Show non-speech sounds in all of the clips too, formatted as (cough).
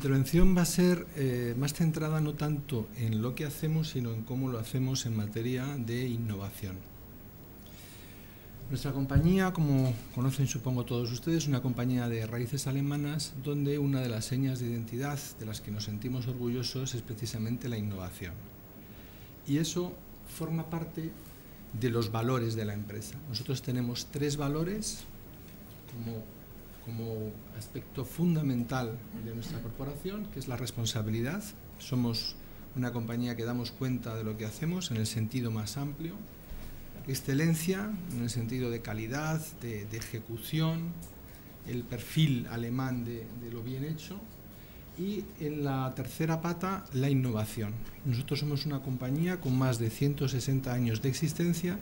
intervención va a ser eh, más centrada no tanto en lo que hacemos, sino en cómo lo hacemos en materia de innovación. Nuestra compañía, como conocen supongo todos ustedes, es una compañía de raíces alemanas donde una de las señas de identidad de las que nos sentimos orgullosos es precisamente la innovación. Y eso forma parte de los valores de la empresa. Nosotros tenemos tres valores como como aspecto fundamental de nuestra corporación, que es la responsabilidad. Somos una compañía que damos cuenta de lo que hacemos en el sentido más amplio. Excelencia, en el sentido de calidad, de, ejecución, el perfil alemán de, de lo bien hecho. Y en la tercera pata, la innovación. Nosotros somos una compañía con más de 160 años de existencia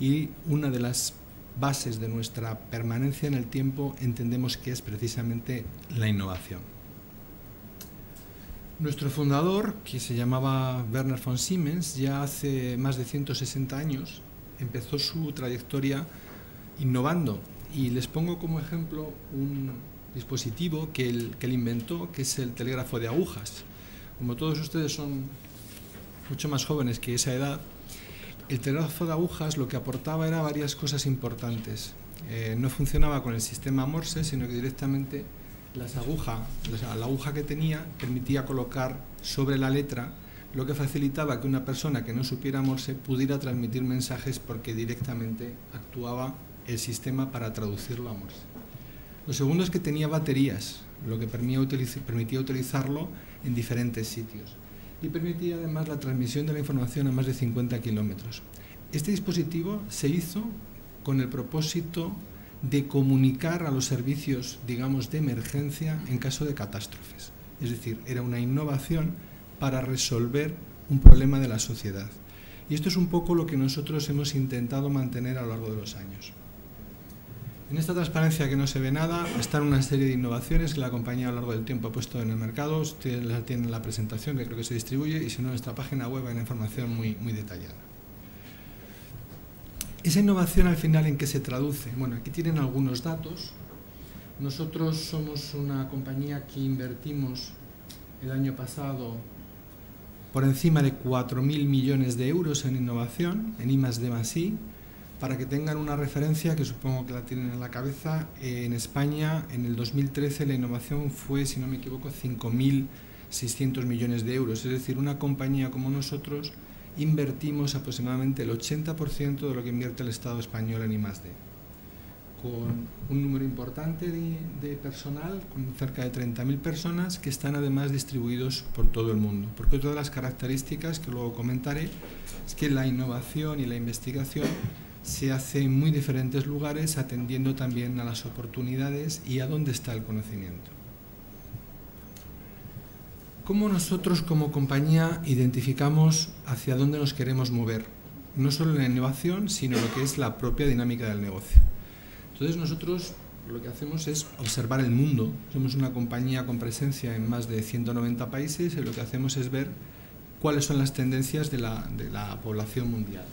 y una de las bases de nuestra permanencia en el tiempo entendemos que es precisamente la innovación. Nuestro fundador, que se llamaba Werner von Siemens, ya hace más de 160 años empezó su trayectoria innovando. Y les pongo como ejemplo un dispositivo que él, que él inventó, que es el telégrafo de agujas. Como todos ustedes son mucho más jóvenes que esa edad, el telégrafo de agujas lo que aportaba era varias cosas importantes. Eh, no funcionaba con el sistema Morse, sino que directamente las agujas, la aguja que tenía permitía colocar sobre la letra, lo que facilitaba que una persona que no supiera Morse pudiera transmitir mensajes porque directamente actuaba el sistema para traducirlo a Morse. Lo segundo es que tenía baterías, lo que permitía utilizarlo en diferentes sitios y permitía además la transmisión de la información a más de 50 kilómetros. Este dispositivo se hizo con el propósito de comunicar a los servicios, digamos, de emergencia en caso de catástrofes. Es decir, era una innovación para resolver un problema de la sociedad. Y esto es un poco lo que nosotros hemos intentado mantener a lo largo de los años. En esta transparencia que no se ve nada están una serie de innovaciones que la compañía a lo largo del tiempo ha puesto en el mercado. Ustedes tienen la presentación que creo que se distribuye y si no en nuestra página web hay una información muy, muy detallada. Esa innovación al final en qué se traduce? Bueno, aquí tienen algunos datos. Nosotros somos una compañía que invertimos el año pasado por encima de 4.000 millones de euros en innovación, en I D para que tengan una referencia que supongo que la tienen en la cabeza, en España en el 2013 la innovación fue, si no me equivoco, 5.600 millones de euros. Es decir, una compañía como nosotros invertimos aproximadamente el 80% de lo que invierte el Estado español en I+.D. Con un número importante de, de personal, con cerca de 30.000 personas que están además distribuidos por todo el mundo. Porque otra de las características que luego comentaré es que la innovación y la investigación se hace en muy diferentes lugares atendiendo también a las oportunidades y a dónde está el conocimiento. ¿Cómo nosotros como compañía identificamos hacia dónde nos queremos mover? No solo en la innovación, sino lo que es la propia dinámica del negocio. Entonces nosotros lo que hacemos es observar el mundo. Somos una compañía con presencia en más de 190 países y lo que hacemos es ver cuáles son las tendencias de la, de la población mundial.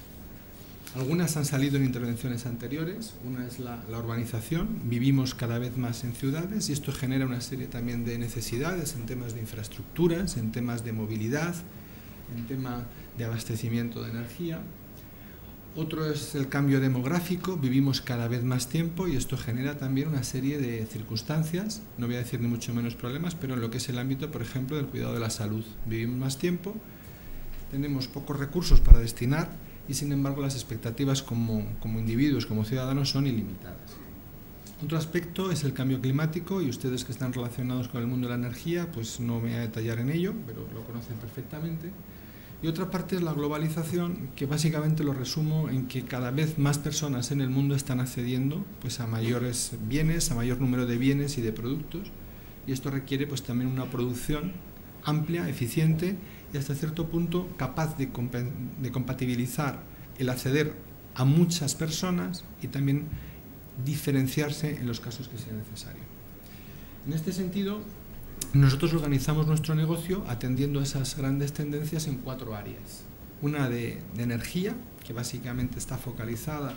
Algunas han salido en intervenciones anteriores, una es la, urbanización, vivimos cada vez más en ciudades y esto genera una serie también de necesidades en temas de infraestructuras, en temas de movilidad, en tema de abastecimiento de energía. Otro es el cambio demográfico, vivimos cada vez más tiempo y esto genera también una serie de circunstancias, no voy a decir ni mucho menos problemas, pero en lo que es el ámbito, por ejemplo, del cuidado de la salud. Vivimos más tiempo, tenemos pocos recursos para destinar y sin embargo las expectativas como, como individuos, como ciudadanos, son ilimitadas. Otro aspecto es el cambio climático y ustedes que están relacionados con el mundo de la energía, pues no me voy a detallar en ello, pero lo conocen perfectamente. Y otra parte es la globalización, que básicamente lo resumo en que cada vez más personas en el mundo están accediendo pues, a mayores bienes, a mayor número de bienes y de productos, y esto requiere pues, también una producción amplia, eficiente y hasta cierto punto capaz de, compatibilizar el acceder a muchas personas y también diferenciarse en los casos que sea necesario. En este sentido, nosotros organizamos nuestro negocio atendiendo a esas grandes tendencias en cuatro áreas. Una de, de, energía, que básicamente está focalizada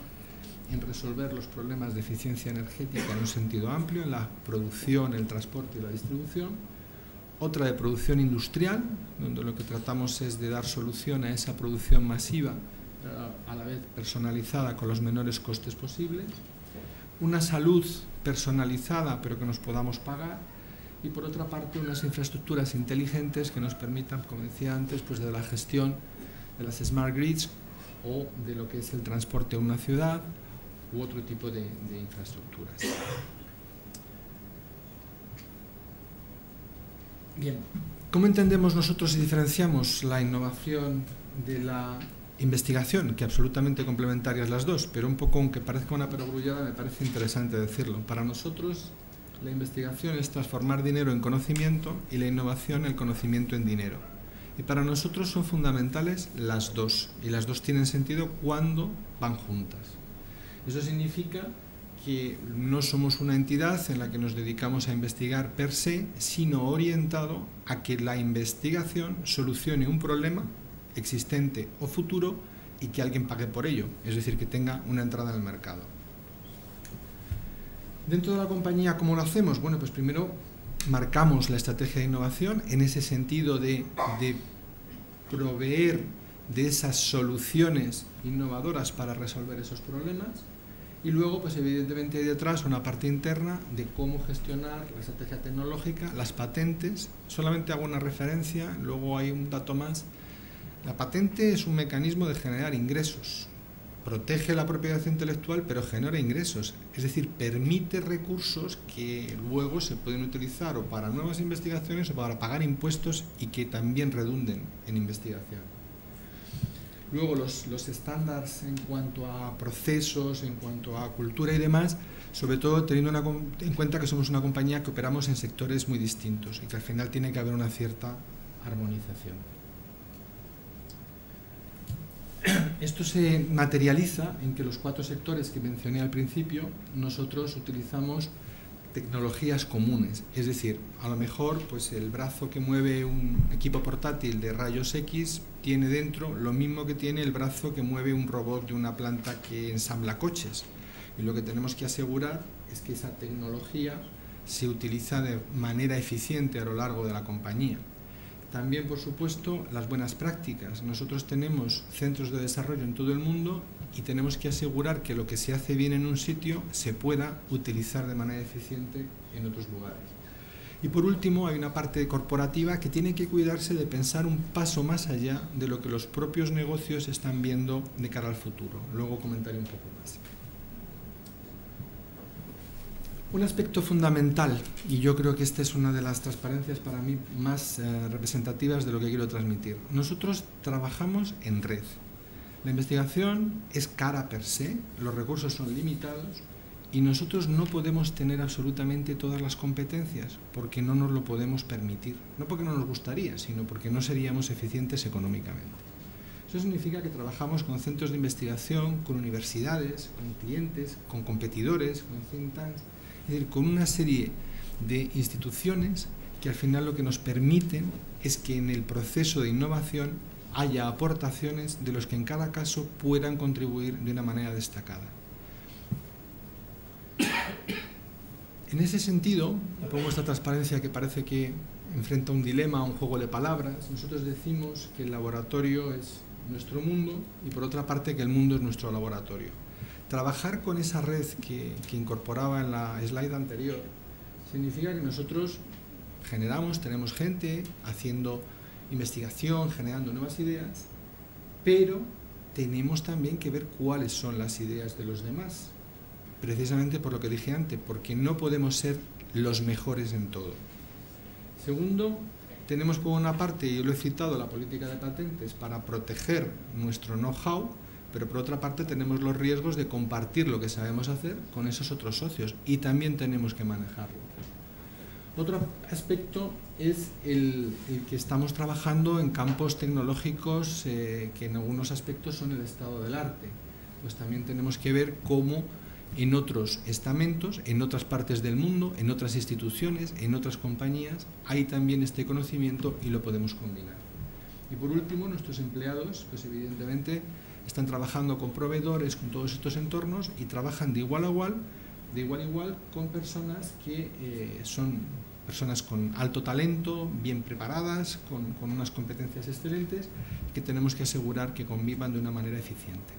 en resolver los problemas de eficiencia energética en un sentido amplio, en la producción, el transporte y la distribución otra de producción industrial, donde lo que tratamos es de dar solución a esa producción masiva, a la vez personalizada con los menores costes posibles, una salud personalizada pero que nos podamos pagar y por otra parte unas infraestructuras inteligentes que nos permitan, como decía antes, pues de la gestión de las smart grids o de lo que es el transporte a una ciudad u otro tipo de, de infraestructuras. Bien, ¿cómo entendemos nosotros y diferenciamos la innovación de la investigación? Que absolutamente complementarias las dos, pero un poco, aunque parezca una perogrullada, me parece interesante decirlo. Para nosotros, la investigación es transformar dinero en conocimiento y la innovación el conocimiento en dinero. Y para nosotros son fundamentales las dos, y las dos tienen sentido cuando van juntas. Eso significa que no somos una entidad en la que nos dedicamos a investigar per se, sino orientado a que la investigación solucione un problema existente o futuro y que alguien pague por ello, es decir, que tenga una entrada en el mercado. Dentro de la compañía, ¿cómo lo hacemos? Bueno, pues primero marcamos la estrategia de innovación en ese sentido de, proveer de esas soluciones innovadoras para resolver esos problemas y luego, pues evidentemente hay detrás una parte interna de cómo gestionar la estrategia tecnológica, las patentes. Solamente hago una referencia, luego hay un dato más. La patente es un mecanismo de generar ingresos. Protege la propiedad intelectual, pero genera ingresos. Es decir, permite recursos que luego se pueden utilizar o para nuevas investigaciones o para pagar impuestos y que también redunden en investigación. Luego los, los estándares en cuanto a procesos, en cuanto a cultura y demás, sobre todo teniendo en cuenta que somos una compañía que operamos en sectores muy distintos y que al final tiene que haber una cierta armonización. (clears throat) Esto se materializa en que los cuatro sectores que mencioné al principio, nosotros utilizamos tecnologías comunes. Es decir, a lo mejor pues el brazo que mueve un equipo portátil de rayos X tiene dentro lo mismo que tiene el brazo que mueve un robot de una planta que ensambla coches. Y lo que tenemos que asegurar es que esa tecnología se utiliza de manera eficiente a lo largo de la compañía. También, por supuesto, las buenas prácticas. Nosotros tenemos centros de desarrollo en todo el mundo y tenemos que asegurar que lo que se hace bien en un sitio se pueda utilizar de manera eficiente en otros lugares. Y por último, hay una parte corporativa que tiene que cuidarse de pensar un paso más allá de lo que los propios negocios están viendo de cara al futuro. Luego comentaré un poco más. Un aspecto fundamental, y yo creo que esta es una de las transparencias para mí más eh, representativas de lo que quiero transmitir. Nosotros trabajamos en red. La investigación es cara per se, los recursos son limitados y nosotros no podemos tener absolutamente todas las competencias porque no nos lo podemos permitir. No porque no nos gustaría, sino porque no seríamos eficientes económicamente. Eso significa que trabajamos con centros de investigación, con universidades, con clientes, con competidores, con think tanks, es decir, con una serie de instituciones que al final lo que nos permiten es que en el proceso de innovación haya aportaciones de los que en cada caso puedan contribuir de una manera destacada. En ese sentido, pongo esta transparencia que parece que enfrenta un dilema, un juego de palabras. Nosotros decimos que el laboratorio es nuestro mundo y por otra parte que el mundo es nuestro laboratorio. Trabajar con esa red que, que incorporaba en la slide anterior significa que nosotros generamos, tenemos gente haciendo investigación, generando nuevas ideas, pero tenemos también que ver cuáles son las ideas de los demás, precisamente por lo que dije antes, porque no podemos ser los mejores en todo. Segundo, tenemos por una parte, y lo he citado, la política de patentes para proteger nuestro know-how, pero por otra parte tenemos los riesgos de compartir lo que sabemos hacer con esos otros socios y también tenemos que manejarlo. Otro aspecto es el, que estamos trabajando en campos tecnológicos eh, que en algunos aspectos son el estado del arte. Pues también tenemos que ver cómo en otros estamentos, en otras partes del mundo, en otras instituciones, en otras compañías, hay también este conocimiento y lo podemos combinar. Y por último, nuestros empleados, pues evidentemente están trabajando con proveedores, con todos estos entornos y trabajan de igual a igual de igual igual con personas que eh, son personas con alto talento, bien preparadas, con, con unas competencias excelentes, que tenemos que asegurar que convivan de una manera eficiente.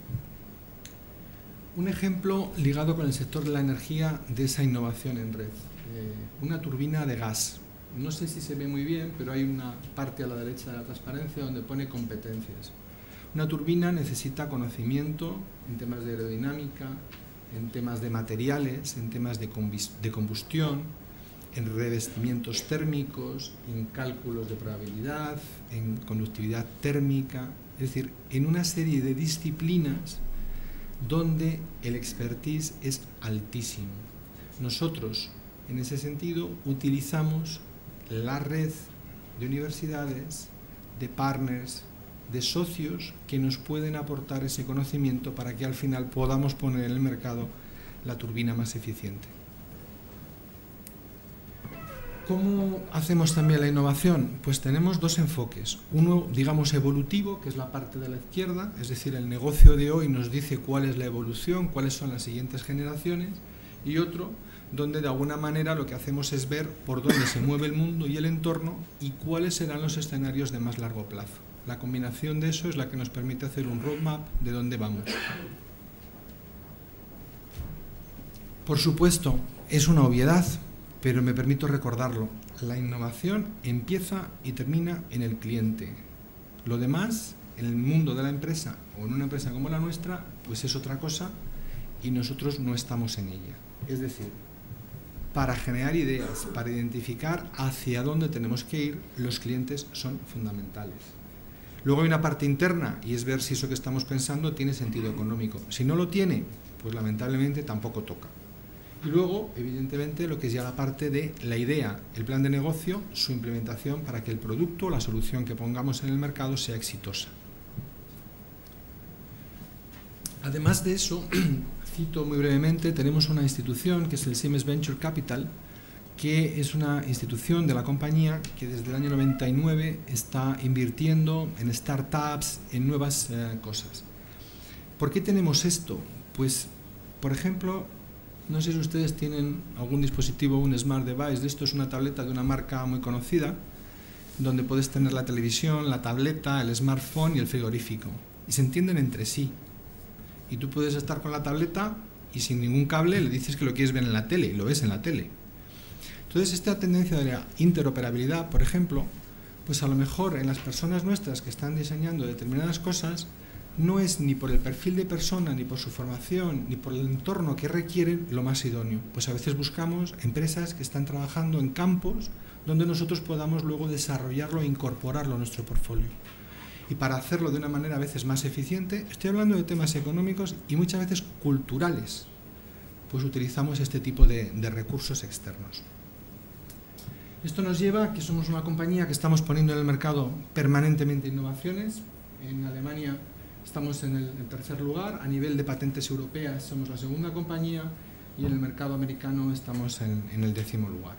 Un ejemplo ligado con el sector de la energía de esa innovación en red. Eh, una turbina de gas. No sé si se ve muy bien, pero hay una parte a la derecha de la transparencia donde pone competencias. Una turbina necesita conocimiento en temas de aerodinámica, en temas de materiales, en temas de combustión, en revestimientos térmicos, en cálculos de probabilidad, en conductividad térmica, es decir, en una serie de disciplinas donde el expertise es altísimo. Nosotros, en ese sentido, utilizamos la red de universidades, de partners, de socios que nos pueden aportar ese conocimiento para que al final podamos poner en el mercado la turbina más eficiente. ¿Cómo hacemos también la innovación? Pues tenemos dos enfoques. Uno, digamos, evolutivo, que es la parte de la izquierda, es decir, el negocio de hoy nos dice cuál es la evolución, cuáles son las siguientes generaciones, y otro, donde de alguna manera lo que hacemos es ver por dónde se mueve el mundo y el entorno y cuáles serán los escenarios de más largo plazo. La combinación de eso es la que nos permite hacer un roadmap de dónde vamos. Por supuesto, es una obviedad, pero me permito recordarlo. La innovación empieza y termina en el cliente. Lo demás, en el mundo de la empresa o en una empresa como la nuestra, pues es otra cosa y nosotros no estamos en ella. Es decir, para generar ideas, para identificar hacia dónde tenemos que ir, los clientes son fundamentales. Luego hay una parte interna y es ver si eso que estamos pensando tiene sentido económico. Si no lo tiene, pues lamentablemente tampoco toca. Y luego, evidentemente, lo que es ya la parte de la idea, el plan de negocio, su implementación para que el producto o la solución que pongamos en el mercado sea exitosa. Además de eso, (clears throat) cito muy brevemente, tenemos una institución que es el Siemens Venture Capital, que es una institución de la compañía que desde el año 99 está invirtiendo en startups, en nuevas eh, cosas. ¿Por qué tenemos esto? Pues, por ejemplo, no sé si ustedes tienen algún dispositivo, un smart device, esto es una tableta de una marca muy conocida, donde puedes tener la televisión, la tableta, el smartphone y el frigorífico. Y se entienden entre sí. Y tú puedes estar con la tableta y sin ningún cable le dices que lo quieres ver en la tele y lo ves en la tele. Entonces esta tendencia de la interoperabilidad, por ejemplo, pues a lo mejor en las personas nuestras que están diseñando determinadas cosas, no es ni por el perfil de persona, ni por su formación, ni por el entorno que requieren lo más idóneo. Pues a veces buscamos empresas que están trabajando en campos donde nosotros podamos luego desarrollarlo e incorporarlo a nuestro portfolio. Y para hacerlo de una manera a veces más eficiente, estoy hablando de temas económicos y muchas veces culturales, pues utilizamos este tipo de, recursos externos. Esto nos lleva a que somos una compañía que estamos poniendo en el mercado permanentemente innovaciones. En Alemania Estamos en el, tercer lugar, a nivel de patentes europeas somos la segunda compañía y en el mercado americano estamos en, en el décimo lugar.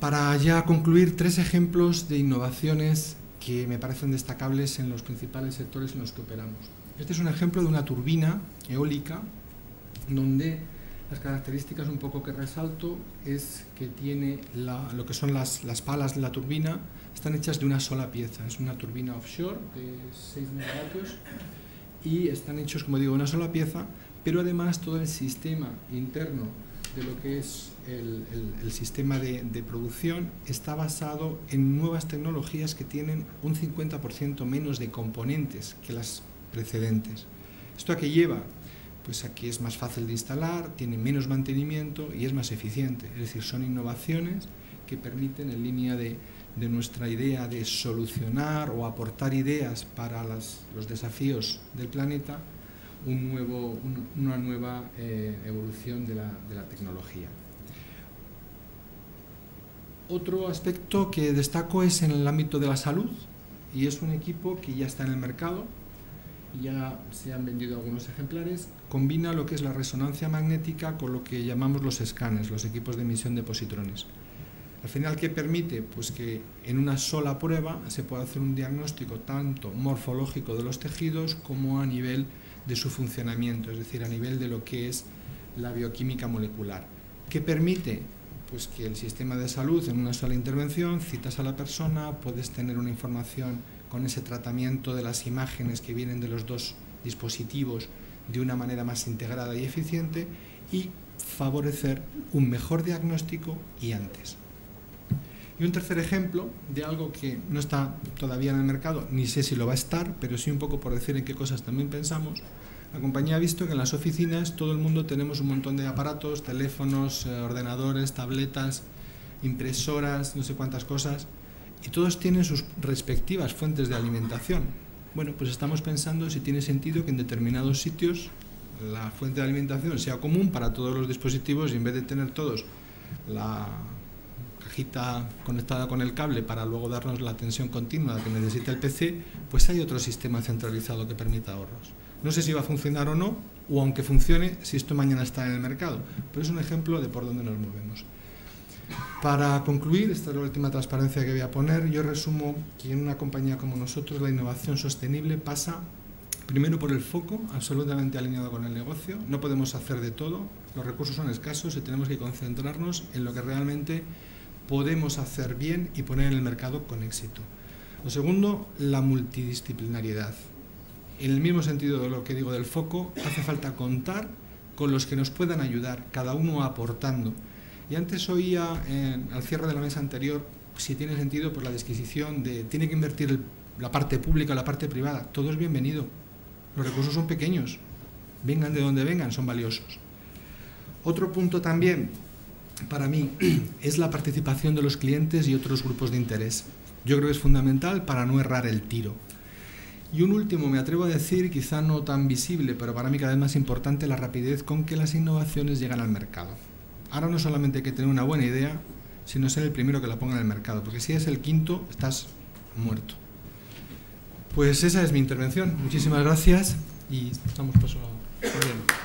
Para ya concluir, tres ejemplos de innovaciones que me parecen destacables en los principales sectores en los que operamos. Este es un ejemplo de una turbina eólica donde las características un poco que resalto es que tiene lo que son las, las, palas de la turbina, están hechas de una sola pieza. Es una turbina offshore de 6 megavatios y están hechos, como digo, una sola pieza, pero además todo el sistema interno de lo que es el, el, sistema de, de, producción está basado en nuevas tecnologías que tienen un 50% menos de componentes que las precedentes. ¿Esto a qué lleva? Pues aquí es más fácil de instalar, tiene menos mantenimiento y es más eficiente. Es decir, son innovaciones que permiten en línea de, nuestra idea de solucionar o aportar ideas para los desafíos del planeta, un nuevo, una nueva eh, evolución de la, de la tecnología. Otro aspecto que destaco es en el ámbito de la salud y es un equipo que ya está en el mercado, ya se han vendido algunos ejemplares, combina lo que es la resonancia magnética con lo que llamamos los escáneres, los equipos de emisión de positrones. Al final, ¿qué permite? Pues que en una sola prueba se pueda hacer un diagnóstico tanto morfológico de los tejidos como a nivel de su funcionamiento, es decir, a nivel de lo que es la bioquímica molecular. ¿Qué permite? pues que el sistema de salud en una sola intervención, citas a la persona, puedes tener una información con ese tratamiento de las imágenes que vienen de los dos dispositivos de una manera más integrada y eficiente y favorecer un mejor diagnóstico y antes. Y un tercer ejemplo de algo que no está todavía en el mercado, ni sé si lo va a estar, pero sí un poco por decir en qué cosas también pensamos. La compañía ha visto que en las oficinas todo el mundo tenemos un montón de aparatos, teléfonos, eh, ordenadores, tabletas, impresoras, no sé cuántas cosas, y todos tienen sus respectivas fuentes de alimentación. Bueno, pues estamos pensando si tiene sentido que en determinados sitios la fuente de alimentación sea común para todos los dispositivos y en vez de tener todos la cajita conectada con el cable para luego darnos la tensión continua que necesita el PC, pues hay otro sistema centralizado que permita ahorros. No sé si va a funcionar o no, o aunque funcione, si esto mañana está en el mercado, pero es un ejemplo de por dónde nos movemos. Para concluir, esta es la última transparencia que voy a poner, yo resumo que en una compañía como nosotros la innovación sostenible pasa primero por el foco, absolutamente alineado con el negocio, no podemos hacer de todo, los recursos son escasos y tenemos que concentrarnos en lo que realmente podemos hacer bien y poner en el mercado con éxito. Lo segundo, la multidisciplinariedad. En el mismo sentido de lo que digo del foco, hace falta contar con los que nos puedan ayudar, cada uno aportando. Y antes oía al cierre de la mesa anterior si tiene sentido por la disquisición de tiene que invertir la parte pública la parte privada. Todo es bienvenido. Los recursos son pequeños. Vengan de donde vengan, son valiosos. Otro punto también para mí (clears throat) es la participación de los clientes y otros grupos de interés. Yo creo que es fundamental para no errar el tiro. Y un último, me atrevo a decir, quizá no tan visible, pero para mí cada vez más importante, la rapidez con que las innovaciones llegan al mercado. Ahora no solamente hay que tener una buena idea, sino ser el primero que la ponga en el mercado, porque si es el quinto, estás muerto. Pues esa es mi intervención. Muchísimas gracias y estamos paso a...